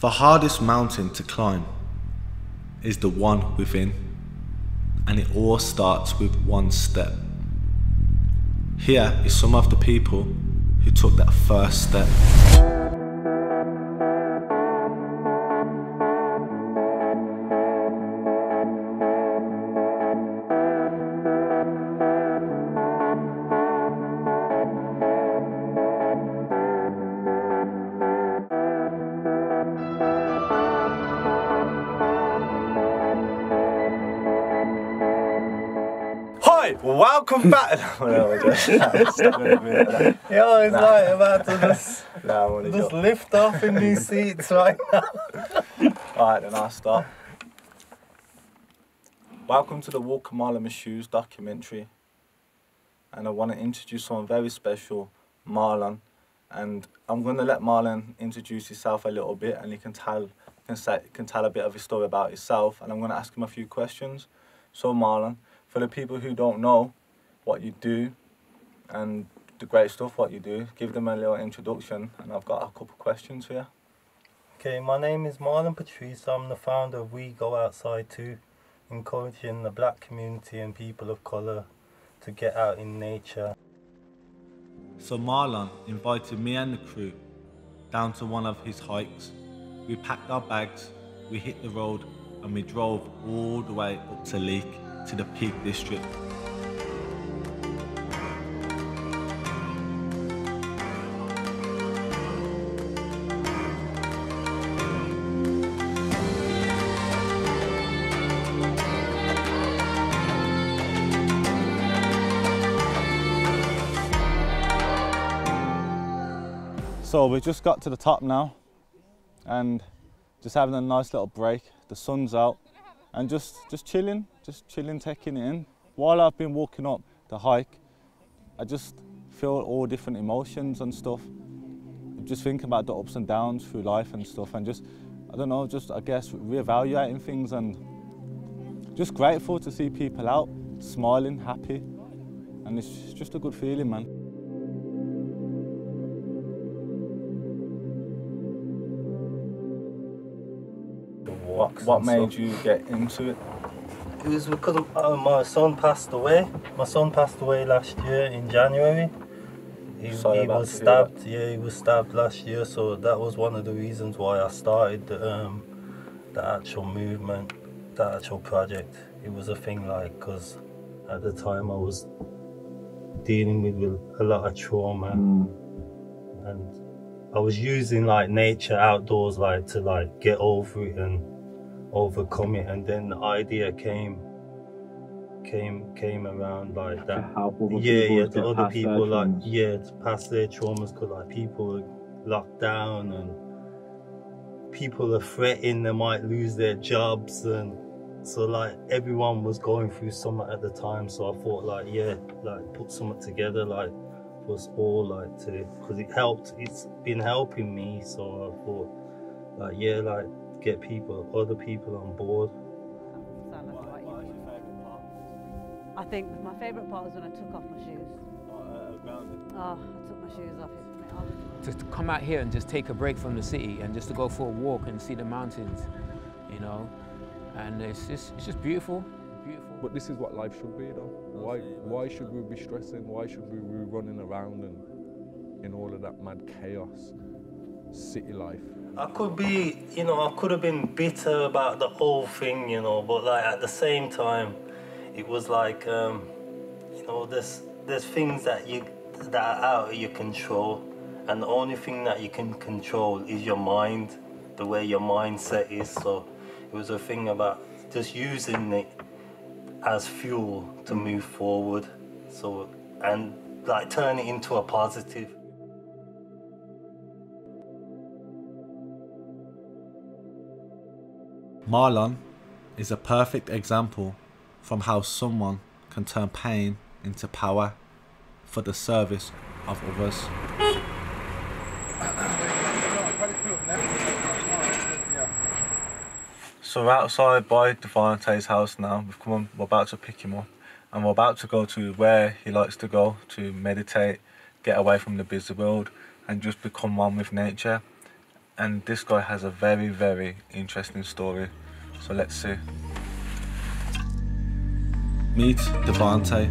The hardest mountain to climb is the one within, and it all starts with one step. Here is some of the people who took that first step. Welcome back. no, we're just, stop it a minute. Yo, it's like about to just, Nah, just lift off in these seats right now. Alright, then I'll start. Welcome to the Walk a Mile Shoes documentary. And I want to introduce someone very special, Marlon. And I'm going to let Marlon introduce himself a little bit and he can tell, can, say, can tell a bit of his story about himself. And I'm going to ask him a few questions. So, Marlon, for the people who don't know what you do and the great stuff what you do, give them a little introduction. And I've got a couple of questions here. Okay, my name is Marlon Patrice. I'm the founder of We Go Outside too, encouraging the black community and people of colour to get out in nature. So Marlon invited me and the crew down to one of his hikes. We packed our bags, we hit the road, and we drove all the way up to Leek to the Peak District. So we just got to the top now and just having a nice little break. The sun's out and just, just chilling, just chilling, taking it in. While I've been walking up the hike, I just feel all different emotions and stuff. Just thinking about the ups and downs through life and stuff and just, I don't know, just I guess reevaluating things and just grateful to see people out, smiling, happy. And it's just a good feeling, man. What, walks what and made stuff. you get into it? It was because uh, my son passed away. My son passed away last year in January. He, Sorry he was to hear that. stabbed. Yeah, he was stabbed last year. So that was one of the reasons why I started the, um, the actual movement, the actual project. It was a thing like because at the time I was dealing with, with a lot of trauma and I was using like nature outdoors like to like get over it and overcome it. And then the idea came came came around like that. yeah people yeah to to other people like traumas. yeah to pass their traumas because like people are locked down and people are fretting they might lose their jobs and so like everyone was going through something at the time. So i thought like yeah like put something together like for us all like to because it helped. It's been helping me. So i thought like yeah like get people other people on board like the right. I think my favourite part was when I took off my shoes. Oh, I took my shoes off. It made all the to, to come out here and just take a break from the city and just to go for a walk and see the mountains, you know, and it's just it's just beautiful, beautiful. But this is what life should be, though. Why, why should we be stressing? Why should we be running around and in all of that mad chaos, city life? I could be, you know, I could have been bitter about the whole thing, you know, but like at the same time, it was like, um, you know, there's there's things that you that are out of your control, and the only thing that you can control is your mind, the way your mindset is. So it was a thing about just using it as fuel to move forward. So and like turn it into a positive. Marlon is a perfect example from how someone can turn pain into power for the service of others. So we're outside by Devante's house now. We've come on, we're about to pick him up, and we're about to go to where he likes to go to meditate, get away from the busy world, and just become one with nature. And this guy has a very, very interesting story. So let's see. Meet Devante,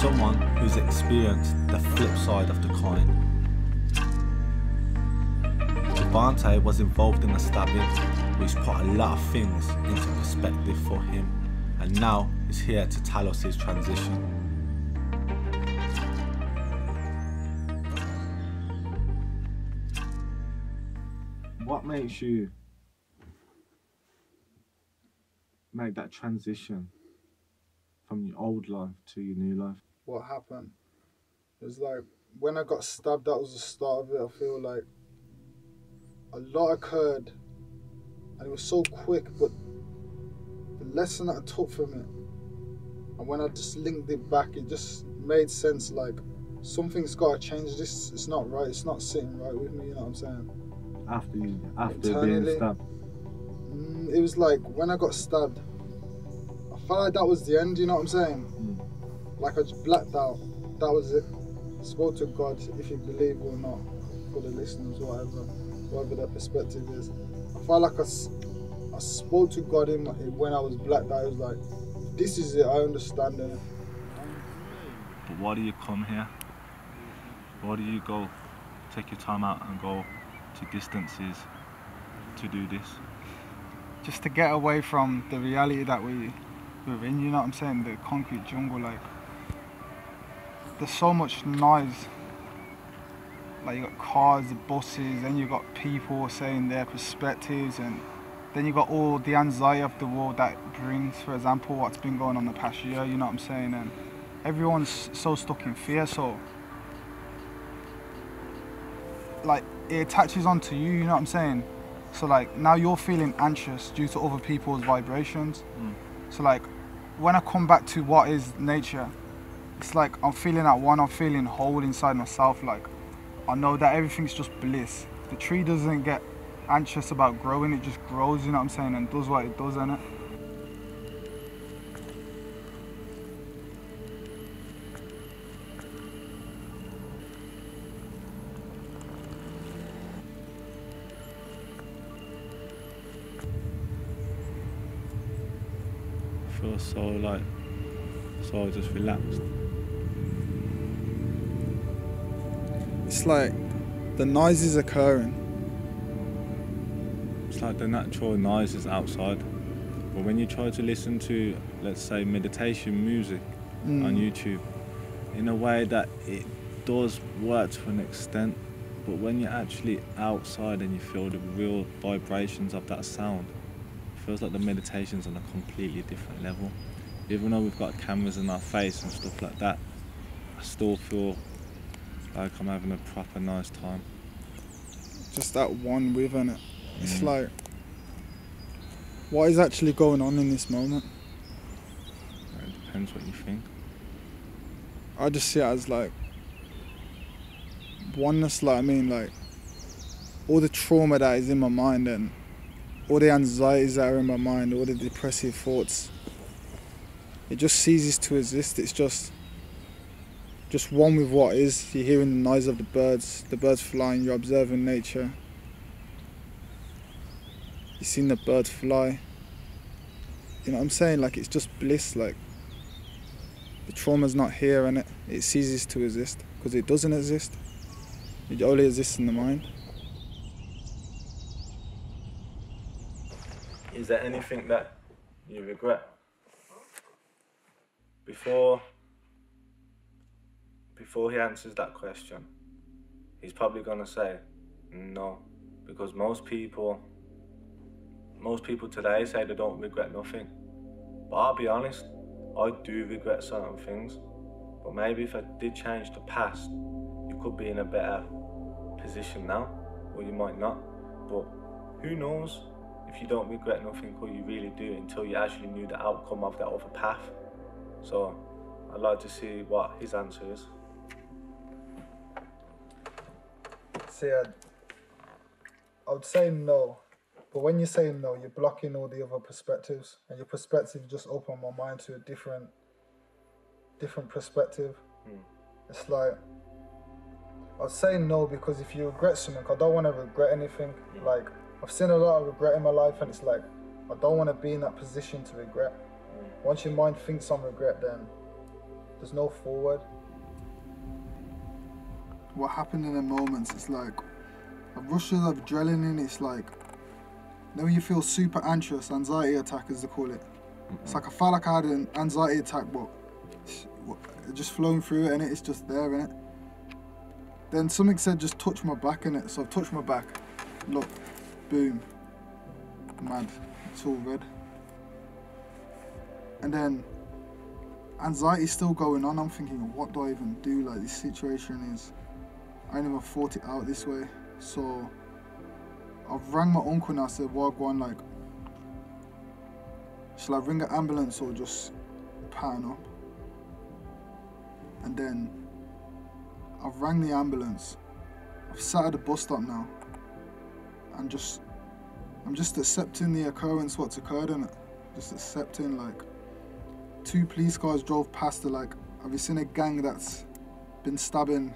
someone who's experienced the flip side of the coin. Devante was involved in a stabbing, which put a lot of things into perspective for him, and now is here to tell us his transition. Makes you make that transition from your old life to your new life? what happened. It was like when I got stabbed, that was the start of it. I feel like a lot occurred and it was so quick, but the lesson that I took from it, and when I just linked it back, it just made sense. Like something's got to change. This it's not right. It's not sitting right with me. You know what I'm saying? After you, after Internally. being stabbed. Mm, it was like when I got stabbed. I felt like that was the end. You know what I'm saying? Like I just blacked out. That was it. Spoke to God, if you believe or not, for the listeners, whatever, whatever their perspective is. I felt like I, I spoke to God in my, when I was blacked out. It was like, this is it. I understand it. But why do you come here? Why do you go, take your time out and go to distances to do this? Just to get away from the reality that we we're in. You know what I'm saying? The concrete jungle, like. There's so much noise like you got cars, buses, then you got people saying their perspectives, and then you got all the anxiety of the world that brings. For example, what's been going on the past year, you know what I'm saying, and everyone's so stuck in fear. So, like, it attaches onto you. You know what I'm saying? So like now you're feeling anxious due to other people's vibrations. Hmm. So like when I come back to what is nature, it's like I'm feeling at one. I'm feeling whole inside myself. Like I know that everything's just bliss. The tree doesn't get anxious about growing, it just grows, you know what I'm saying, and does what it does in it. So like, so I just relaxed. It's like the noise is occurring. It's like the natural noises outside. But when you try to listen to, let's say, meditation music on mm. YouTube, in a way that it does work to an extent, but when you're actually outside and you feel the real vibrations of that sound, feels like the meditation's on a completely different level. Even though we've got cameras in our face and stuff like that, I still feel like I'm having a proper nice time. Just that one with it. It's Mm. like what is actually going on in this moment? It depends what you think. I just see it as like oneness, like I mean, like all the trauma that is in my mind and all the anxieties that are in my mind, all the depressive thoughts. It just ceases to exist. It's just just one with what is. You're hearing the noise of the birds, the birds flying, you're observing nature. You've seen the birds fly. You know what I'm saying? Like it's just bliss, like the trauma's not here and it, it ceases to exist because it doesn't exist. It only exists in the mind. Is there anything that you regret? Before before he answers that question, he's probably gonna say no. Because most people most people today say they don't regret nothing. But I'll be honest, I do regret certain things. But maybe if I did change the past, you could be in a better position now, or you might not. But who knows if you don't regret nothing or you really do until you actually knew the outcome of that other path. So I'd like to see what his answer is. See, I'd, I would say no, but when you say no, you're blocking all the other perspectives, and your perspective just opened my mind to a different, different perspective. Hmm. It's like I'd say no because if you regret something, I don't want to regret anything. Hmm. Like I've seen a lot of regret in my life, and it's like I don't want to be in that position to regret. Once your mind thinks on regret, then there's no forward. What happened in the moments? It's like a rush of adrenaline. It's like you know you feel super anxious, anxiety attack as they call it. It's like I felt like I had an anxiety attack, but it just flowing through it, and it's just there, innit? Then something said just touch my back in it, so I've touched my back. Look, boom, mad. It's all red. And then anxiety's still going on. I'm thinking, what do I even do? Like this situation is, I never thought it out this way. So I've rang my uncle and I said, well, go on, like, shall I ring an ambulance or just pan up? And then I've rang the ambulance. I've sat at the bus stop now. And just, I'm just accepting the occurrence, what's occurred in it. Just accepting, like, two police cars drove past the like, have you seen a gang that's been stabbing?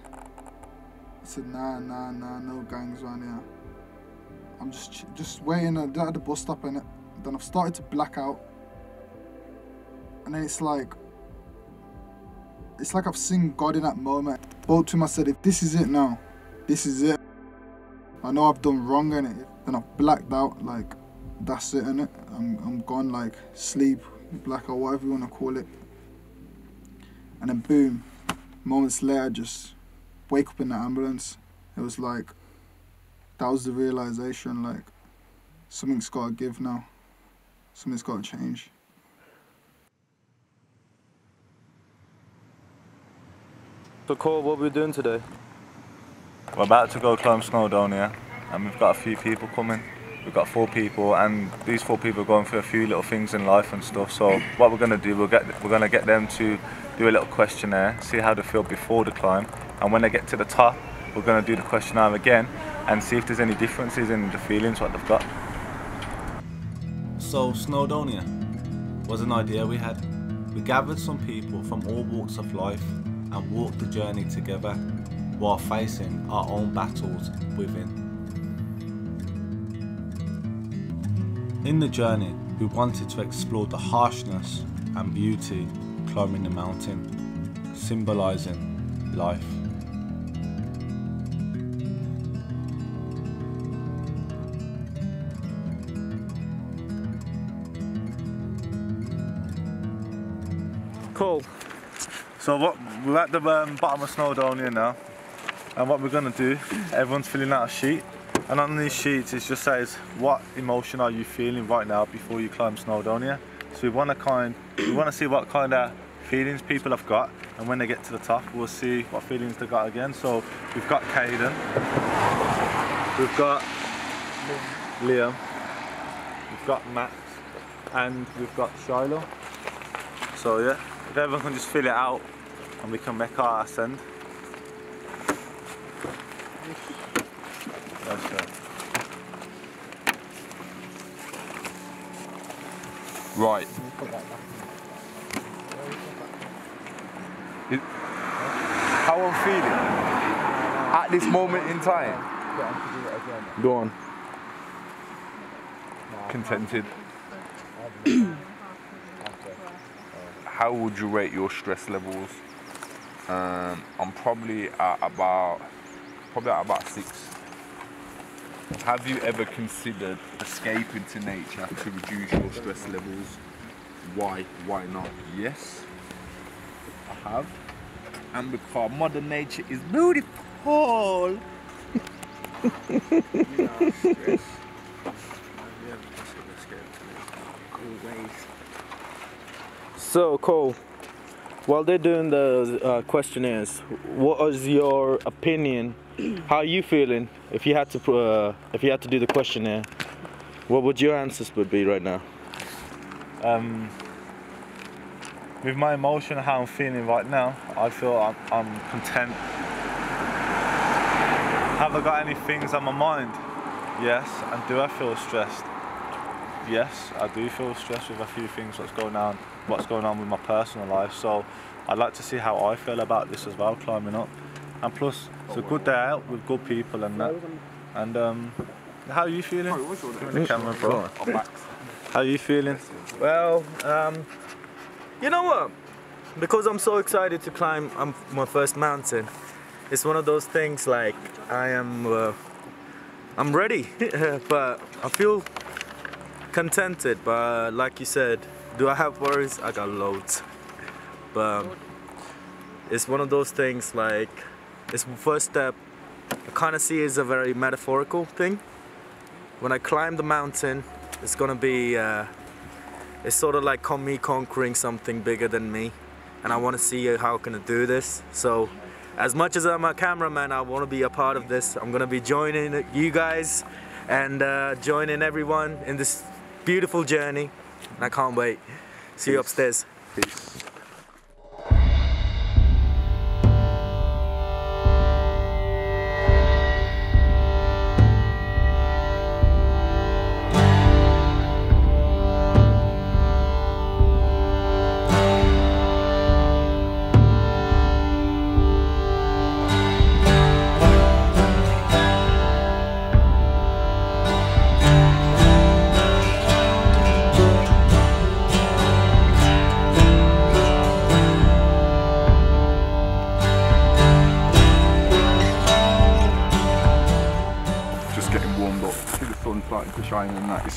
I said, nah, nah, nah, no gangs around here. I'm just just waiting at, the bus stop and then I've started to black out. And then it's like, it's like I've seen God in that moment. Spoke to him, I said, if this is it now, this is it. I know I've done wrong in it. Then I've blacked out, like, that's it, innit? I'm, I'm gone, like, sleep, black blackout, whatever you want to call it. And then boom, moments later, just wake up in the ambulance. It was like, that was the realization, like, something's got to give now. Something's got to change. So Kole, what are we doing today? We're about to go climb Snowdonia, and we've got a few people coming. We've got four people, and these four people are going through a few little things in life and stuff. So what we're gonna do, we'll get we're gonna get them to do a little questionnaire, see how they feel before the climb, and when they get to the top, we're gonna do the questionnaire again and see if there's any differences in the feelings what they've got. So Snowdonia was an idea we had. We gathered some people from all walks of life and walked the journey together while facing our own battles within. In the journey, we wanted to explore the harshness and beauty climbing the mountain, symbolizing life. Cool. So what we're at the um, bottom of Snowdonia now, and what we're gonna do, everyone's filling out a sheet, and on these sheets it just says what emotion are you feeling right now before you climb Snowdonia. So we want to kind, we want to see what kind of feelings people have got, and when they get to the top, we'll see what feelings they got again. So we've got Caden, we've got Liam, we've got Max, and we've got Shiloh. So yeah, if everyone can just fill it out and we can make our ascend. That's it. Right. It- how I'm feeling at this moment in time. Go on. Contented. how would you rate your stress levels? Um, I'm probably at about probably at about six. Have you ever considered escaping to nature to reduce your stress levels? Why? Why not? Yes, I have. And because Mother Nature is beautiful. So, Kole, while they're doing the uh, questionnaires, what is your opinion? How are you feeling if you had to uh, if you had to do the questionnaire? What would your answers would be right now? Um, with my emotion, how I'm feeling right now, I feel I'm, I'm content. Have I got any things on my mind? Yes. And do I feel stressed? Yes, I do feel stressed with a few things what's going on, what's going on with my personal life. So I'd like to see how I feel about this as well, climbing up. And plus, it's a good day out with good people and that. And um, how are you feeling? Give the camera, bro. How are you feeling? Well, um, you know what? Because I'm so excited to climb um, my first mountain, it's one of those things like I am, uh, I'm ready, but I feel contented. But like you said, do I have worries? I got loads. But it's one of those things like it's first step. I kind of see it as a very metaphorical thing. When I climb the mountain, it's gonna be. Uh, it's sort of like me conquering something bigger than me and I want to see how can I do this so as much as I'm a cameraman I want to be a part of this I'm gonna be joining you guys and uh, joining everyone in this beautiful journey. And I can't wait. See you upstairs. Peace.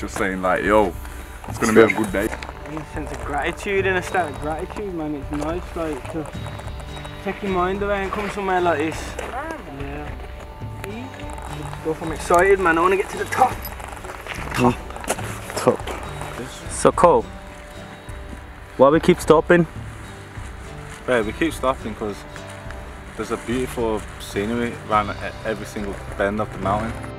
Just saying like, yo, it's gonna be a good day. a sense of gratitude and a state of gratitude, man. It's nice, like, to take your mind away and come somewhere like this. Yeah. Go I'm excited, man. I want to get to the top. top top so Kole why we keep stopping Babe, we keep stopping because there's a beautiful scenery around every single bend of the mountain.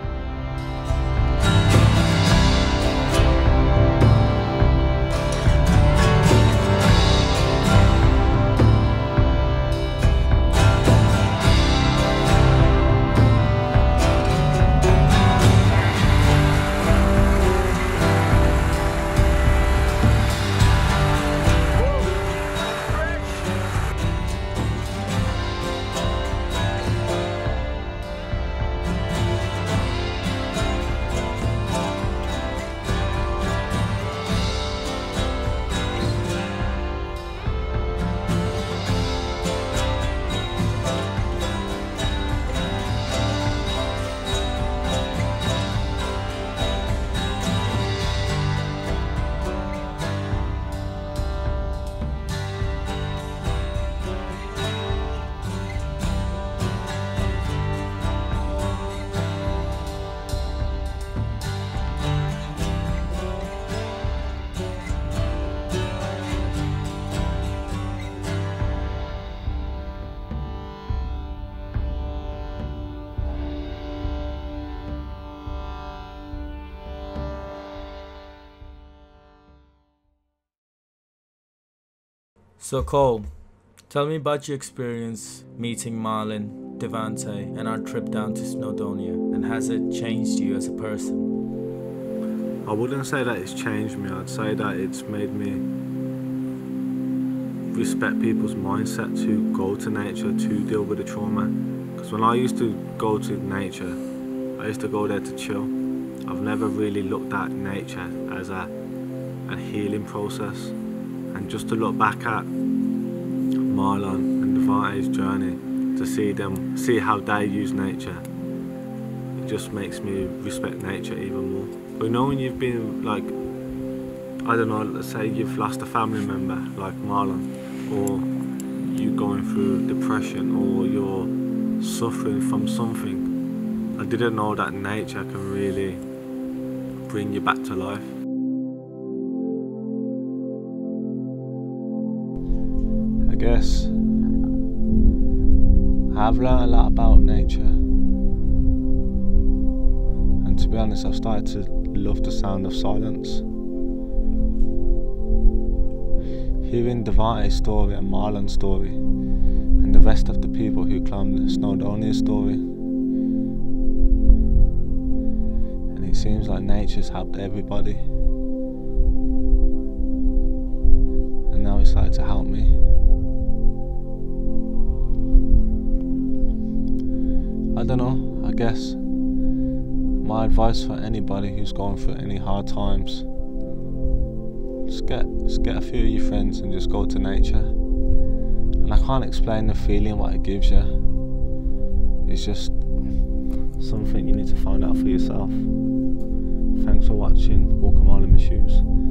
So Kole, tell me about your experience meeting Marlon, Devante, and our trip down to Snowdonia, and has it changed you as a person? I wouldn't say that it's changed me. I'd say that it's made me respect people's mindset to go to nature to deal with the trauma. Because when I used to go to nature, I used to go there to chill. I've never really looked at nature as a, a healing process. And just to look back at Marlon and Devante's journey, to see them, see how they use nature, it just makes me respect nature even more. But knowing you've been like, I don't know, let's say you've lost a family member like Marlon, or you're going through depression, or you're suffering from something, I didn't know that nature can really bring you back to life. I guess I've learned a lot about nature. And to be honest, I've started to love the sound of silence. Hearing Devante's story and Marlon's story, and the rest of the people who climbed Snowdonia's story. And it seems like nature's helped everybody. And now it's started to help me. Don't know, I guess my advice for anybody who's going through any hard times just get just get a few of your friends and just go to nature. And I can't explain the feeling what it gives you. It's just something you need to find out for yourself. Thanks for watching Walk a Mile in My Shoes.